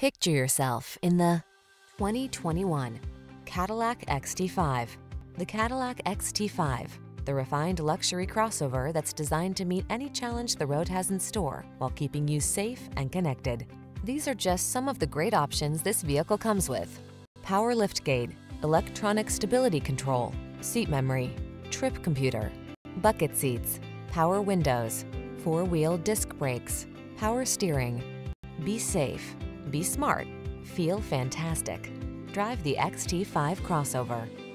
Picture yourself in the 2021 Cadillac XT5. The Cadillac XT5, the refined luxury crossover that's designed to meet any challenge the road has in store while keeping you safe and connected. These are just some of the great options this vehicle comes with. Power liftgate, electronic stability control, seat memory, trip computer, bucket seats, power windows, four-wheel disc brakes, power steering. Be safe, be smart, feel fantastic. Drive the XT5 crossover.